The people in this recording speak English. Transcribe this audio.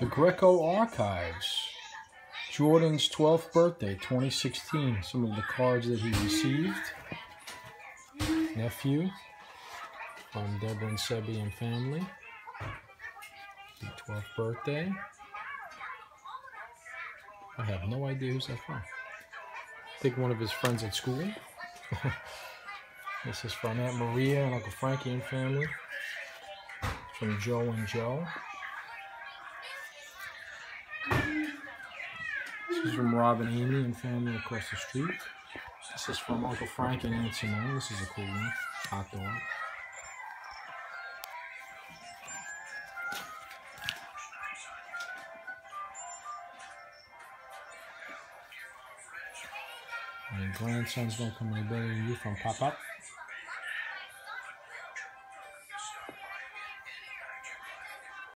The Greco Archives. Jordan's 12th birthday, 2016. Some of the cards that he received. Nephew from Deborah and Sebi and family. The 12th birthday. I have no idea who's that from. I think one of his friends at school. this is from Aunt Maria and Uncle Frankie and family. From Joe and Joe. This is from Rob and Amy and family across the street. This is from Uncle Frank and Aunt Simone. This is a cool one. Hot dog. My grandson's gonna come to you from Pop Up.